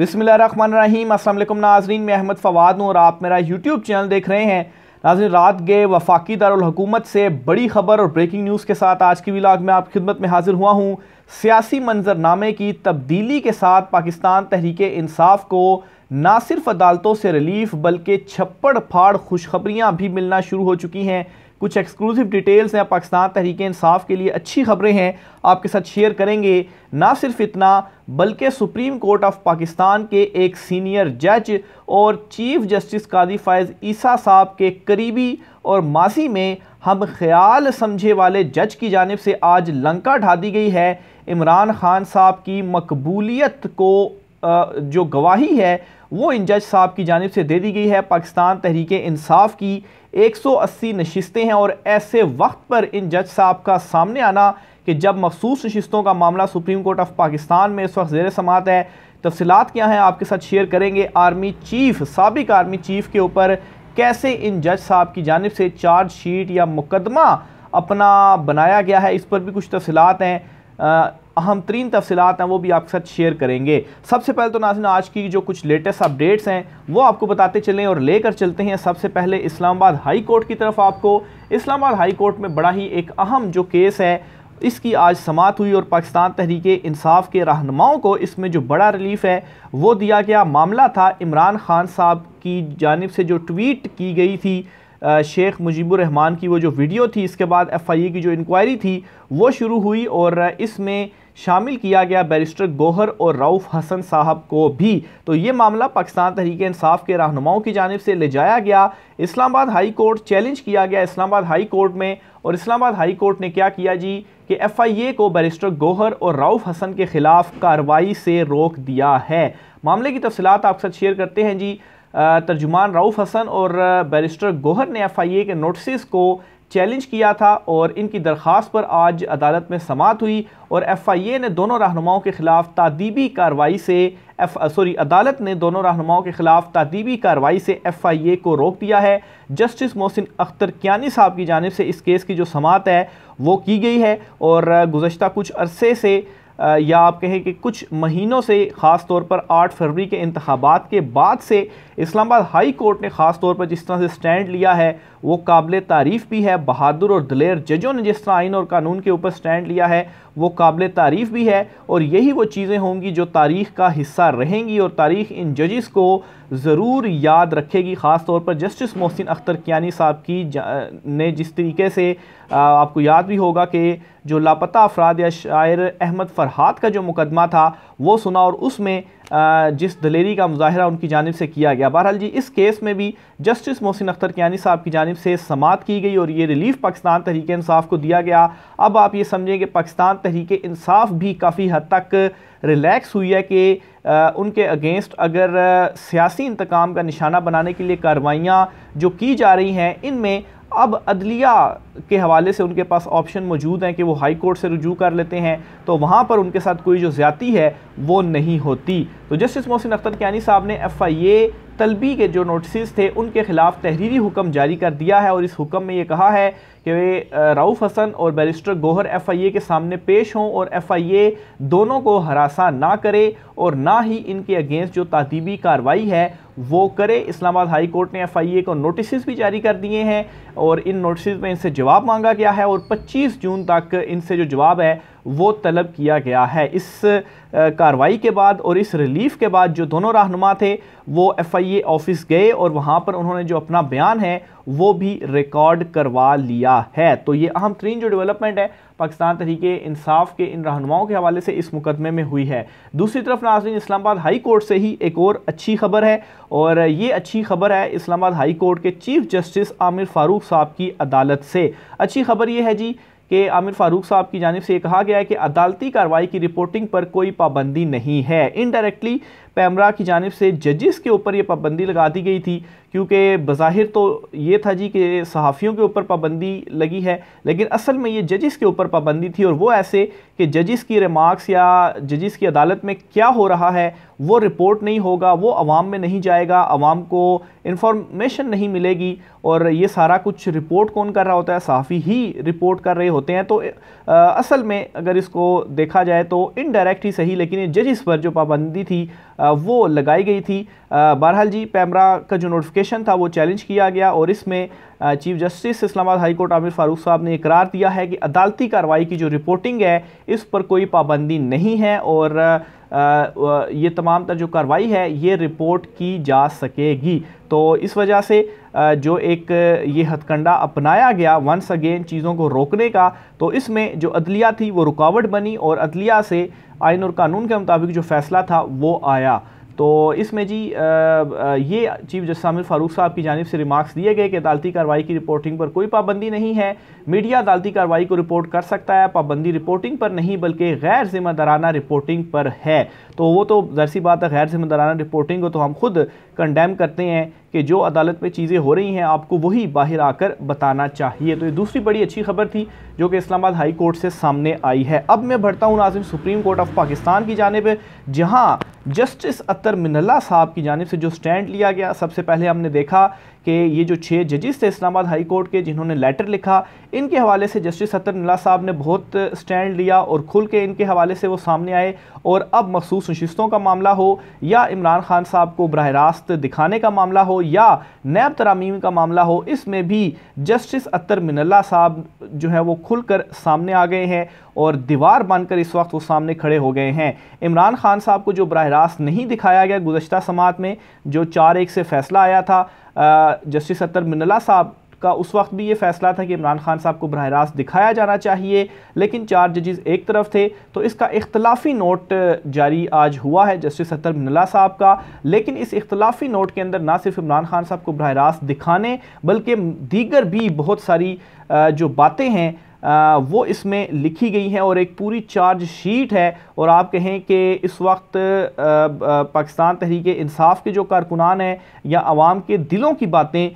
بسم اللہ الرحمن الرحیم، السلام علیکم ناظرین، میں احمد فواد ہوں اور آپ میرا یوٹیوب چینل دیکھ رہے ہیں۔ ناظرین، رات گئے وفاقی دارالحکومت سے بڑی خبر اور بریکنگ نیوز کے ساتھ آج کی ولاگ میں آپ خدمت میں حاضر ہوا ہوں۔ سیاسی منظرنامے کی تبدیلی کے ساتھ پاکستان تحریک انصاف کو نہ صرف عدالتوں سے ریلیف بلکہ چھپڑ پھاڑ خوشخبریاں بھی ملنا شروع ہو چکی ہیں۔ کچھ ایکسکلوزیو ڈیٹیلز ہیں، پاکستان تحریک انصاف کے لیے اچھی خبریں ہیں، آپ کے ساتھ شیئر کریں گے۔ نہ صرف اتنا، بلکہ سپریم کورٹ آف پاکستان کے ایک سینئر جج اور چیف جسٹس قاضی فائز عیسیٰ صاحب کے قریبی اور ماضی میں ہم خیال سمجھے والے جج کی جانب سے آج لنکا ڈھا دی گئی ہے۔ عمران خان صاحب کی مقبولیت کو جو گواہی ہے، وہ ان جج صاحب کی جانب سے دے دی گئی ہے۔ پاکستان تحریک انصاف کی ایک سو اسی نشستیں ہیں اور ایسے وقت پر ان جج صاحب کا سامنے آنا کہ جب مخصوص نشستوں کا معاملہ سپریم کورٹ آف پاکستان میں اس وقت زیر سماعت ہے، تفصیلات کیا ہیں آپ کے ساتھ شیئر کریں گے آرمی چیف، سابق آرمی چیف کے اوپر کیسے ان جج صاحب کی جانب سے چارج شیٹ یا مقدمہ اپنا بنایا گیا ہے، اس پر بھی کچھ تفصیلات ہیں۔ اہم ترین تفصیلات ہیں، وہ بھی آپ کے ساتھ شیئر کریں گے۔ سب سے پہلے تو ناظرین، آج کی جو کچھ لیٹسٹ اپڈیٹس ہیں، وہ آپ کو بتاتے چلیں اور لے کر چلتے ہیں۔ سب سے پہلے اسلام آباد ہائی کورٹ کی طرف آپ کو۔ اسلام آباد ہائی کورٹ میں بڑا ہی ایک اہم جو کیس ہے، اس کی آج سماعت ہوئی اور پاکستان تحریک انصاف کے رہنماؤں کو اس میں جو بڑا ریلیف ہے، وہ دیا گیا۔ معاملہ تھا عمران خان صاحب کی جانب سے جو ٹویٹ کی گئی تھی۔ شیخ مجیب الرحمان کی وہ جو ویڈیو تھی، اس کے بعد ایف آئی اے کی جو انکوائری تھی، وہ شروع ہوئی اور اس میں شامل کیا گیا بیرسٹر گوہر اور روف حسن صاحب کو بھی۔ تو یہ معاملہ پاکستان تحریک انصاف کے رہنماؤں کی جانب سے لے جایا گیا۔ اسلام آباد ہائی کورٹ چیلنج کیا گیا اسلام آباد ہائی کورٹ میں۔ اور اسلام آباد ہائی کورٹ نے کیا کیا جی؟ کہ ایف آئی اے کو بیرسٹر گوہر اور روف حسن کے خلاف کاروائی سے روک دیا ہے۔ معاملے کی تفصیلات آپ ساتھ شیئر کرتے ہیں جی۔ ترجمان روف حسن اور بیرسٹر گوہر نے ایف آئی اے کے نوٹسز کو چیلنج کیا تھا اور ان کی درخواست پر آج عدالت میں سماعت ہوئی اور ایف آئی اے نے دونوں رہنماؤں کے خلاف تعدیبی کاروائی سے ایف، سوری، عدالت نے دونوں رہنماؤں کے خلاف تعدیبی کاروائی سے ایف آئی اے کو روک دیا ہے۔ جسٹس محسن اختر کیانی صاحب کی جانب سے اس کیس کی جو سماعت ہے وہ کی گئی ہے اور گزشتہ کچھ عرصے سے یا آپ کہیں کہ کچھ مہینوں سے خاص طور پر آٹھ فروری کے انتخابات کے بعد سے اسلام آباد ہائی کورٹ نے خاص طور پر جس طرح سے سٹینڈ لیا ہے وہ قابل تعریف بھی ہے، بہادر اور دلیر ججوں نے جس طرح آئین اور قانون کے اوپر سٹینڈ لیا ہے، وہ قابل تعریف بھی ہے اور یہی وہ چیزیں ہوں گی جو تاریخ کا حصہ رہیں گی اور تاریخ ان ججز کو ضرور یاد رکھے گی، خاص طور پر جسٹس محسن اختر کیانی صاحب کی نے جس طریقے سے آپ کو یاد بھی ہوگا کہ جو لاپتہ افراد یا شاعر احمد فرحات کا جو مقدمہ تھا، وہ سنا اور اس میں جس دلیری کا مظاہرہ ان کی جانب سے کیا گیا۔ بہرحال جی اس کیس میں بھی جسٹس محسن اختر کیانی صاحب کی جانب سے سماعت کی گئی اور یہ ریلیف پاکستان تحریک انصاف کو دیا گیا۔ اب آپ یہ سمجھیں کہ پاکستان تحریک انصاف بھی کافی حد تک ریلیکس ہوئی ہے کہ ان کے اگینسٹ اگر سیاسی انتقام کا نشانہ بنانے کے لیے کاروائیاں جو کی جا رہی ہیں، ان میں اب عدلیہ کے حوالے سے ان کے پاس آپشن موجود ہیں کہ وہ ہائی کورٹ سے رجوع کر لیتے ہیں، تو وہاں پر ان کے ساتھ کوئی جو زیادتی ہے وہ نہیں ہوتی۔ تو جسٹس محسن اختر کیانی صاحب نے ایف آئی اے طلبی کے جو نوٹسز تھے، ان کے خلاف تحریری حکم جاری کر دیا ہے اور اس حکم میں یہ کہا ہے کہ راؤف حسن اور بیرسٹر گوہر ایف آئی اے کے سامنے پیش ہوں اور ایف آئی اے دونوں کو ہراساں نہ کرے اور نہ ہی ان کے اگینسٹ جو تعدیبی کاروائی ہے وہ کرے۔ اسلام آباد ہائی کورٹ نے ایف آئی اے کو نوٹسز بھی جاری کر دیے ہیں اور ان نوٹسز میں ان سے جواب مانگا گیا ہے اور پچیس جون تک ان سے جو جواب ہے وہ طلب کیا گیا ہے۔ اس کاروائی کے بعد اور اس ریلیف کے بعد جو دونوں رہنما تھے، وہ ایف آئی اے آفس گئے اور وہاں پر انہوں نے جو اپنا بیان ہے، وہ بھی ریکارڈ کروا لیا ہے۔ تو یہ اہم ترین جو ڈیولپمنٹ ہے، پاکستان تحریک انصاف کے ان رہنماؤں کے حوالے سے اس مقدمے میں ہوئی ہے۔ دوسری طرف ناظرین، اسلام آباد ہائی کورٹ سے ہی ایک اور اچھی خبر ہے اور یہ اچھی خبر ہے، اسلام آباد ہائی کورٹ کے چیف جسٹس عامر فاروق صاحب کی عدالت سے۔ اچھی خبر یہ ہے جی کہ عامر فاروق صاحب کی جانب سے یہ کہا گیا ہے کہ عدالتی کاروائی کی رپورٹنگ پر کوئی پابندی نہیں ہے۔ انڈائریکٹلی پیمرا کی جانب سے ججز کے اوپر یہ پابندی لگا دی گئی تھی، کیونکہ بظاہر تو یہ تھا جی کہ صحافیوں کے اوپر پابندی لگی ہے، لیکن اصل میں یہ ججز کے اوپر پابندی تھی اور وہ ایسے کہ ججز کی ریمارکس یا ججز کی عدالت میں کیا ہو رہا ہے، وہ رپورٹ نہیں ہوگا، وہ عوام میں نہیں جائے گا، عوام کو انفارمیشن نہیں ملے گی اور یہ سارا کچھ رپورٹ کون کر رہا ہوتا ہے؟ صحافی ہی رپورٹ کر رہے ہوتے ہیں۔ تو اصل میں اگر اس کو دیکھا جائے تو انڈائریکٹ ہی صحیح، لیکن یہ ججز پر جو پابندی تھی وہ لگائی گئی تھی۔ بہرحال جی پیمرا کا جو نوٹیفکیشن تھا، وہ چیلنج کیا گیا اور اس میں چیف جسٹس اسلام آباد ہائی کورٹ عامر فاروق صاحب نے اقرار دیا ہے کہ عدالتی کاروائی کی جو رپورٹنگ ہے، اس پر کوئی پابندی نہیں ہے اور یہ تمام تر جو کاروائی ہے، یہ رپورٹ کی جا سکے گی۔ تو اس وجہ سے جو ایک یہ ہتھ کنڈا اپنایا گیا ونس اگین چیزوں کو روکنے کا، تو اس میں جو عدلیہ تھی وہ رکاوٹ بنی اور عدلیہ سے آئین اور قانون کے مطابق جو فیصلہ تھا وہ آیا۔ تو اس میں جی یہ چیف جسٹس عامر فاروق صاحب کی جانب سے ریمارکس دیے گئے کہ عدالتی کاروائی کی رپورٹنگ پر کوئی پابندی نہیں ہے۔ میڈیا عدالتی کاروائی کو رپورٹ کر سکتا ہے، پابندی رپورٹنگ پر نہیں، بلکہ غیر ذمہ دارانہ رپورٹنگ پر ہے۔ تو وہ تو ذرسی بات ہے، غیر ذمہ دارانہ رپورٹنگ کو تو ہم خود کنڈیم کرتے ہیں کہ جو عدالت میں چیزیں ہو رہی ہیں، آپ کو وہی باہر آ کر بتانا چاہیے۔ تو یہ دوسری بڑی اچھی خبر تھی جو کہ اسلام آباد ہائی کورٹ سے سامنے آئی ہے۔ اب میں بڑھتا ہوں ناظرین سپریم کورٹ آف پاکستان کی جانب، جہاں جسٹس اختر من اللہ صاحب کی جانب سے جو سٹینڈ لیا گیا، سب سے پہلے ہم نے دیکھا کہ یہ جو چھ ججز تھے اسلام آباد ہائی کورٹ کے جنہوں نے لیٹر لکھا، ان کے حوالے سے جسٹس ستر اللہ صاحب نے بہت سٹینڈ لیا اور کھل کے ان کے حوالے سے وہ سامنے آئے اور اب مخصوص نشستوں کا معاملہ ہو یا عمران خان صاحب کو براہ راست دکھانے کا معاملہ ہو یا نیب ترامیم کا معاملہ ہو، اس میں بھی جسٹس اتر من اللہ صاحب جو ہے وہ کھل کر سامنے آ گئے ہیں اور دیوار بن کر اس وقت وہ سامنے کھڑے ہو گئے ہیں۔ عمران خان صاحب کو جو براہ راست نہیں دکھایا گیا گزشتہ سماعت میں، جو چار ایک سے فیصلہ آیا تھا جسٹس اتر من اللہ صاحب کا اس وقت بھی یہ فیصلہ تھا کہ عمران خان صاحب کو براہ راست دکھایا جانا چاہیے، لیکن چار ججز ایک طرف تھے، تو اس کا اختلافی نوٹ جاری آج ہوا ہے جسٹس اتر منلہ صاحب کا، لیکن اس اختلافی نوٹ کے اندر نہ صرف عمران خان صاحب کو براہ راست دکھانے، بلکہ دیگر بھی بہت ساری جو باتیں ہیں وہ اس میں لکھی گئی ہیں اور ایک پوری چارج شیٹ ہے اور آپ کہیں کہ اس وقت پاکستان تحریک انصاف کے جو کارکنان ہیں یا عوام کے دلوں کی باتیں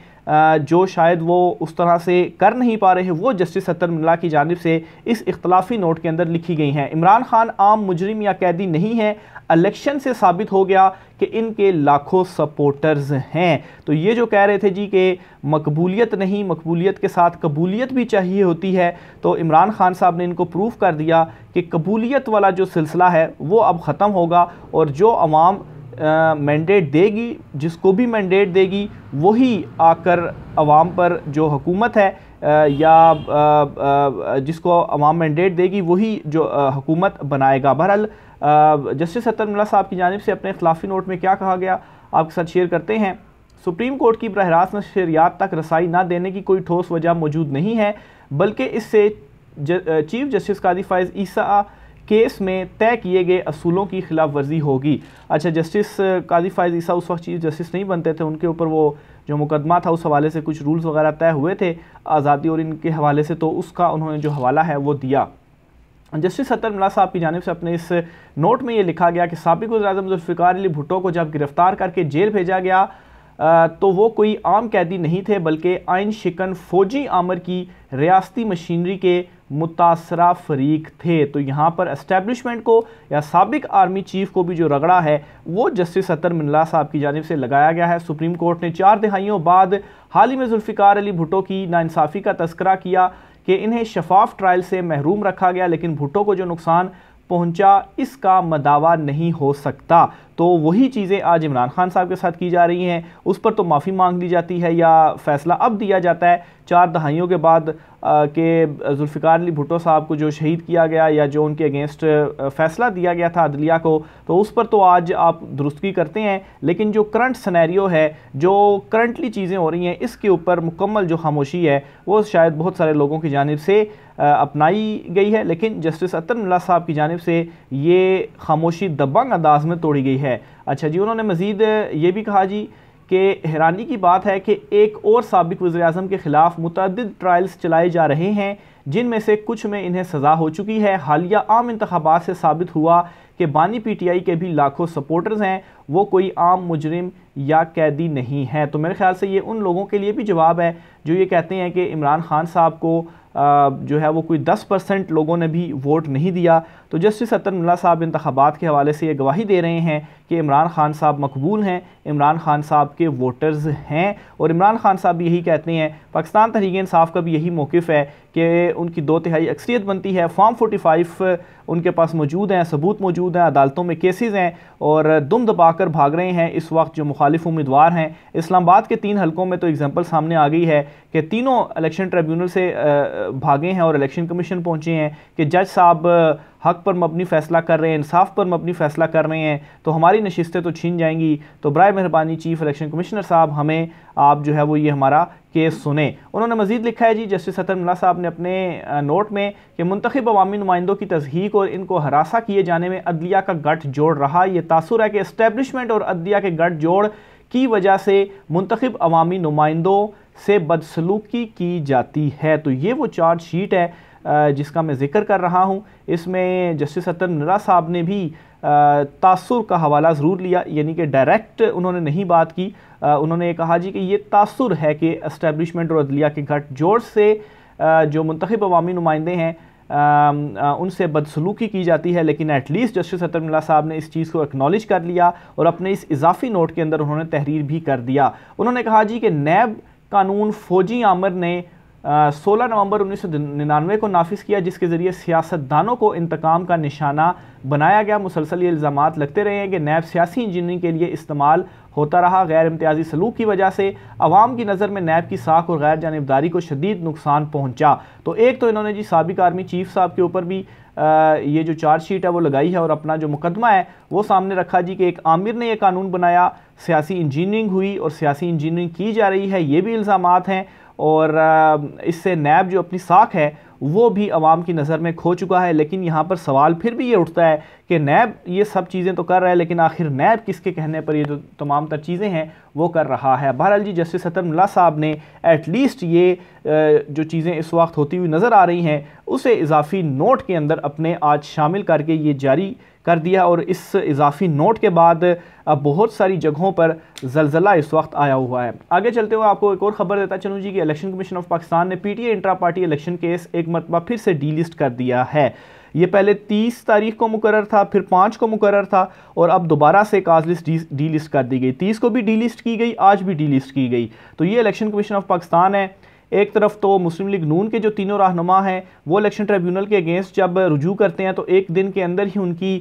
جو شاید وہ اس طرح سے کر نہیں پا رہے، وہ جسٹس ستر ملا کی جانب سے اس اختلافی نوٹ کے اندر لکھی گئی ہیں۔ عمران خان عام مجرم یا قیدی نہیں ہے الیکشن سے ثابت ہو گیا کہ ان کے لاکھوں سپورٹرز ہیں۔ تو یہ جو کہہ رہے تھے جی کہ مقبولیت نہیں، مقبولیت کے ساتھ قبولیت بھی چاہیے ہوتی ہے، تو عمران خان صاحب نے ان کو پروف کر دیا کہ قبولیت والا جو سلسلہ ہے، وہ اب ختم ہوگا اور جو عوام مینڈیٹ دے گی، جس کو بھی مینڈیٹ دے گی، وہی آ کر عوام پر جو حکومت ہے یا جس کو عوام مینڈیٹ دے گی، وہی جو حکومت بنائے گا۔ بہرحال جسٹس ستر ملا صاحب کی جانب سے اپنے اخلافی نوٹ میں کیا کہا گیا، آپ کے ساتھ شیئر کرتے ہیں۔ سپریم کورٹ کی براہ راست نشریات تک رسائی نہ دینے کی کوئی ٹھوس وجہ موجود نہیں ہے، بلکہ اس سے چیف جسٹس قادی فائز عیسیٰ کیس میں طے کیے گئے اصولوں کی خلاف ورزی ہوگی۔ اچھا جسٹس قاضی فائز عیسیٰ اس وقت چیف جسٹس نہیں بنتے تھے، ان کے اوپر وہ جو مقدمہ تھا اس حوالے سے کچھ رولز وغیرہ طے ہوئے تھے آزادی اور ان کے حوالے سے، تو اس کا انہوں نے جو حوالہ ہے وہ دیا۔ جسٹس ستر ملا صاحب کی جانب سے اپنے اس نوٹ میں یہ لکھا گیا کہ سابق وزیراعظم ذوالفقار علی بھٹو کو جب گرفتار کر کے جیل بھیجا گیا تو وہ کوئی عام قیدی نہیں تھے، بلکہ آئین شکن فوجی عامر کی ریاستی مشینری کے متاثرہ فریق تھے۔ تو یہاں پر اسٹیبلشمنٹ کو یا سابق آرمی چیف کو بھی جو رگڑا ہے، وہ جسٹس اتر منلا صاحب کی جانب سے لگایا گیا ہے۔ سپریم کورٹ نے چار دہائیوں بعد حال ہی میں ذوالفقار علی بھٹو کی ناانصافی کا تذکرہ کیا کہ انہیں شفاف ٹرائل سے محروم رکھا گیا، لیکن بھٹو کو جو نقصان پہنچا، اس کا مداوع نہیں ہو سکتا۔ تو وہی چیزیں آج عمران خان صاحب کے ساتھ کی جا رہی ہیں۔ اس پر تو معافی مانگ لی جاتی ہے یا فیصلہ اب دیا جاتا ہے۔ چار دہائیوں کے بعد کہ ذوالفقار علی بھٹو صاحب کو جو شہید کیا گیا یا جو ان کے اگینسٹ فیصلہ دیا گیا تھا عدلیہ کو، تو اس پر تو آج آپ درستگی کرتے ہیں۔ لیکن جو کرنٹ سنیریو ہے، جو کرنٹلی چیزیں ہو رہی ہیں، اس کے اوپر مکمل جو خاموشی ہے، وہ شاید بہت سارے لوگوں کی جانب سے اپنائی گئی ہے، لیکن جسٹس اتر اللہ صاحب کی جانب سے یہ خاموشی دبنگ انداز میں توڑی گئی ہے۔ اچھا جی انہوں نے مزید یہ بھی کہا جی کہ حیرانی کی بات ہے کہ ایک اور سابق وزیراعظم کے خلاف متعدد ٹرائلز چلائے جا رہے ہیں، جن میں سے کچھ میں انہیں سزا ہو چکی ہے۔ حالیہ عام انتخابات سے ثابت ہوا کہ بانی پی ٹی آئی کے بھی لاکھوں سپورٹرز ہیں، وہ کوئی عام مجرم یا قیدی نہیں ہے تو میرے خیال سے یہ ان لوگوں کے لیے بھی جواب ہے جو یہ کہتے ہیں کہ عمران خان صاحب کو جو ہے وہ کوئی دس پرسنٹ لوگوں نے بھی ووٹ نہیں دیا۔ تو جسٹس ستن اللہ صاحب انتخابات کے حوالے سے یہ گواہی دے رہے ہیں کہ عمران خان صاحب مقبول ہیں، عمران خان صاحب کے ووٹرز ہیں اور عمران خان صاحب بھی یہی کہتے ہیں، پاکستان تحریک انصاف کا بھی یہی موقف ہے کہ ان کی دو تہائی اکثریت بنتی ہے، فارم فورٹی فائیو ان کے پاس موجود ہیں، ثبوت موجود ہیں، عدالتوں میں کیسز ہیں اور دم دبا کر بھاگ رہے ہیں اس وقت جو مخالف امیدوار ہیں۔ اسلام آباد کے تین حلقوں میں تو اگزامپل سامنے آ گئی ہے کہ تینوں الیکشن ٹریبیونل سے بھاگے ہیں اور الیکشن کمیشن پہنچے ہیں کہ جج صاحب حق پر مبنی فیصلہ کر رہے ہیں، انصاف پر مبنی فیصلہ کر رہے ہیں، تو ہماری نشستیں تو چھین جائیں گی۔ تو برائے مہربانی چیف الیکشن کمشنر صاحب ہمیں آپ جو ہے وہ یہ ہمارا کیس سنیں۔ انہوں نے مزید لکھا ہے جی جسٹس ستر ملا صاحب نے اپنے نوٹ میں کہ منتخب عوامی نمائندوں کی تضحیق اور ان کو ہراسا کیے جانے میں عدلیہ کا گٹ جوڑ رہا۔ یہ تاثر ہے کہ اسٹیبلشمنٹ اور عدلیہ کے گٹ جوڑ کی وجہ سے منتخب عوامی نمائندوں سے بدسلوکی کی جاتی ہے۔ تو یہ وہ چارج شیٹ ہے جس کا میں ذکر کر رہا ہوں، اس میں جسٹس ستر نرا صاحب نے بھی تاثر کا حوالہ ضرور لیا یعنی کہ ڈائریکٹ انہوں نے نہیں بات کی۔ انہوں نے یہ کہا جی کہ یہ تاثر ہے کہ اسٹیبلشمنٹ اور عدلیہ کے گھٹ جوڑ سے جو منتخب عوامی نمائندے ہیں ان سے بدسلوکی کی جاتی ہے۔ لیکن ایٹ لیسٹ جسٹس ستر ملا صاحب نے اس چیز کو اکنالج کر لیا اور اپنے اس اضافی نوٹ کے اندر انہوں نے تحریر بھی کر دیا۔ انہوں نے کہا جی کہ نیب قانون فوجی عامر نے سولہ نومبر انیس سو ننانوے کو نافذ کیا، جس کے ذریعے سیاستدانوں کو انتقام کا نشانہ بنایا گیا۔ مسلسل یہ الزامات لگتے رہے ہیں کہ نیب سیاسی انجینئرنگ کے لیے استعمال ہوتا رہا۔ غیر امتیازی سلوک کی وجہ سے عوام کی نظر میں نیب کی ساکھ اور غیر جانبداری کو شدید نقصان پہنچا۔ تو ایک تو انہوں نے جی سابق آرمی چیف صاحب کے اوپر بھی یہ جو چارج شیٹ ہے وہ لگائی ہے اور اپنا جو مقدمہ ہے وہ سامنے رکھا جی کہ ایک عامر نے یہ قانون بنایا، سیاسی انجینئرنگ ہوئی اور سیاسی انجینئرنگ کی جا رہی ہے، یہ بھی الزامات ہیں۔ اور اس سے نیب جو اپنی ساکھ ہے، وہ بھی عوام کی نظر میں کھو چکا ہے، لیکن یہاں پر سوال پھر بھی یہ اٹھتا ہے کہ نیب یہ سب چیزیں تو کر رہا ہے، لیکن آخر نیب کس کے کہنے پر یہ جو تمام تر چیزیں ہیں وہ کر رہا ہے۔ بہرحال جی جسٹس ستر اللہ صاحب نے ایٹ لیسٹ یہ جو چیزیں اس وقت ہوتی ہوئی نظر آ رہی ہیں، اسے اضافی نوٹ کے اندر اپنے آج شامل کر کے یہ جاری کر دیا اور اس اضافی نوٹ کے بعد اب بہت ساری جگہوں پر زلزلہ اس وقت آیا ہوا ہے۔ آگے چلتے ہوئے آپ کو ایک اور خبر دیتا چلوں جی کہ الیکشن کمیشن آف پاکستان نے P T A intra party election case ایک مرتبہ پھر سے ڈی لسٹ کر دیا ہے۔ یہ پہلے تیس تاریخ کو مقرر تھا، پھر پانچ کو مقرر تھا اور اب دوبارہ سے کاز لسٹ ڈی لسٹ کر دی گئی۔ تیس کو بھی ڈی لسٹ کی گئی، آج بھی ڈی لسٹ کی گئی۔ تو یہ الیکشن کمیشن آف پاکستان ہے۔ ایک طرف تو مسلم لیگ نون کے جو تینوں رہنما ہیں، وہ الیکشن ٹریبیونل کے اگینسٹ جب رجوع کرتے ہیں تو ایک دن کے اندر ہی ان کی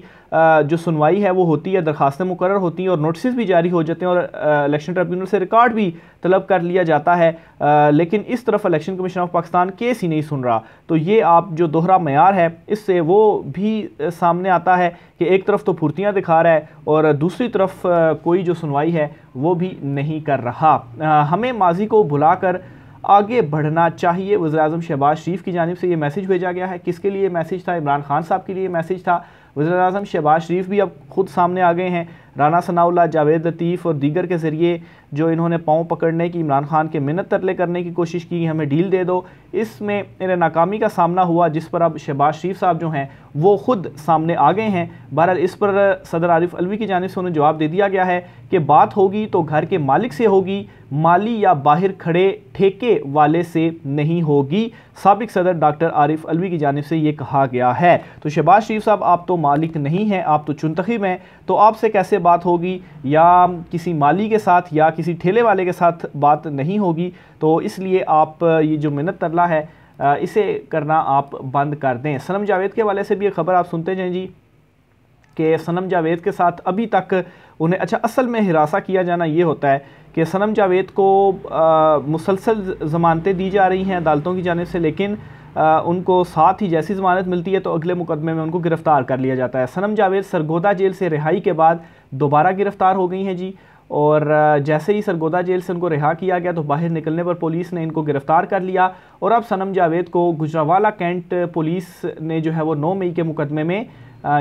جو سنوائی ہے وہ ہوتی ہے، درخواستیں مقرر ہوتی ہیں اور نوٹسز بھی جاری ہو جاتے ہیں اور الیکشن ٹریبیونل سے ریکارڈ بھی طلب کر لیا جاتا ہے۔ لیکن اس طرف election commission of Pakistan case ہی نہیں سن رہا۔ تو یہ آپ جو دوہرا معیار ہے، اس سے وہ بھی سامنے آتا ہے کہ ایک طرف تو پھرتیاں دکھا رہا ہے اور دوسری طرف کوئی جو سنوائی ہے وہ بھی نہیں کر رہا۔ ہمیں ماضی کو بھلا کر آگے بڑھنا چاہیے۔ وزیراعظم شہباز شریف کی جانب سے یہ میسیج بھیجا گیا ہے۔ کس کے لیے میسیج تھا؟ عمران خان صاحب کے لیے میسیج تھا۔ وزیراعظم شہباز شریف بھی اب خود سامنے آ گئے ہیں۔ رانا ثناء اللہ، جاوید لطیف اور دیگر کے ذریعے جو انہوں نے پاؤں پکڑنے کی، عمران خان کے منت ترلے کرنے کی کوشش کی، ہمیں ڈیل دے دو۔ اس میں انہیں ناکامی کا سامنا ہوا، جس پر اب شہباز شریف صاحب جو ہیں، وہ خود سامنے آ گئے ہیں۔ بہرحال اس پر صدر عارف الوی کی جانب سے انہیں جواب دے دیا گیا ہے کہ بات ہوگی تو گھر کے مالک سے ہوگی، مالی یا باہر کھڑے ٹھیکے والے سے نہیں ہوگی۔ سابق صدر ڈاکٹر عارف الوی کی جانب سے یہ کہا گیا ہے۔ تو شہباز شریف صاحب، آپ تو مالک نہیں ہیں، آپ تو چنتخب ہیں، تو آپ سے کیسے بات ہوگی؟ یا کسی مالی کے ساتھ یا کسی ٹھیلے والے کے ساتھ بات نہیں ہوگی؟ تو اس لیے آپ، یہ جو منت ترلا ہے، اسے کرنا آپ بند کر دیں۔ سنم جاوید کے حوالے سے بھی ایک خبر آپ سنتے جائیں جی کہ سنم جاوید کے ساتھ ابھی تک انہیں اچھا اصل میں ہراسہ کیا جانا یہ ہوتا ہے کہ سنم جاوید کو مسلسل ضمانتیں دی جا رہی ہیں عدالتوں کی جانب سے، لیکن ان کو ساتھ ہی جیسی ضمانت ملتی ہے تو اگلے مقدمے میں ان کو گرفتار کر لیا جاتا ہے۔ سنم جاوید سرگودا جیل سے رہائی کے بعد دوبارہ گرفتار ہو گئی ہیں جی۔ اور جیسے ہی سرگودا جیل سے ان کو رہا کیا گیا تو باہر نکلنے پر پولیس نے ان کو گرفتار کر لیا۔ اور اب سنم جاوید کو گجراوالا کینٹ پولیس نے جو ہے وہ نو مئی کے مقدمے میں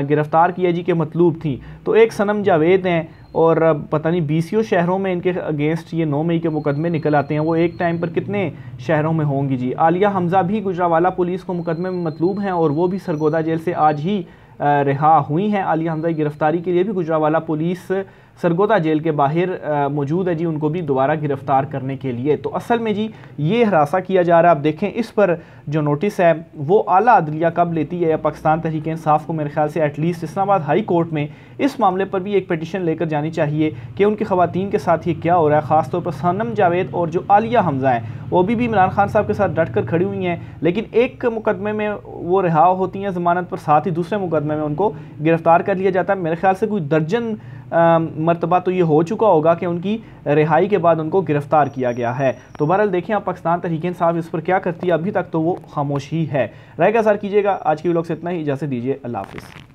گرفتار کیا جی کے مطلوب تھی۔ تو ایک سنم جاوید ہیں۔ اور پتہ نہیں بیسیوں شہروں میں ان کے اگینسٹ یہ نو مئی کے مقدمے نکل آتے ہیں۔ وہ ایک ٹائم پر کتنے شہروں میں ہوں گی جی؟ عالیہ حمزہ بھی گجراوالا پولیس کو مقدمے میں مطلوب ہیں اور وہ بھی سرگودا جیل سے آج ہی رہا ہوئی ہیں۔ عالیہ حمزہ کی گرفتاری کے لیے بھی گجراوالا پولیس سرگوتا جیل کے باہر موجود ہے جی ان کو بھی دوبارہ گرفتار کرنے کے لیے۔ تو اصل میں جی یہ ہراسہ کیا جا رہا ہے اب دیکھیں، اس پر جو نوٹس ہے، وہ اعلیٰ عدلیہ کب لیتی ہے یا پاکستان تحریک انصاف کو میرے خیال سے ایٹ لیسٹ اسلام آباد ہائی کورٹ میں اس معاملے پر بھی ایک پیٹیشن لے کر جانی چاہیے کہ ان کی خواتین کے ساتھ یہ کیا ہو رہا ہے، خاص طور پر سنم جاوید اور جو عالیہ حمزہ ہیں، وہ بھی بھی عمران خان صاحب کے ساتھ ڈٹ کر کھڑی ہوئی ہیں۔ لیکن ایک مقدمے میں وہ رہا ہوتی ہیں ضمانت پر، ساتھ ہی دوسرے مقدمے میں ان کو گرفتار کر لیا جاتا ہے۔ میرے خیال سے کوئی درجن مرتبہ تو یہ ہو چکا ہوگا کہ ان کی رہائی کے بعد ان کو گرفتار کیا گیا ہے۔ تو بہرحال دیکھیں آپ پاکستان تحریک انصاف اس پر کیا کرتی ہے، ابھی تک تو وہ خاموش ہی ہے۔ رائے گا سر کیجیے گا۔ آج کی ولاگ سے اتنا ہی، اجازت دیجیے۔ اللہ حافظ۔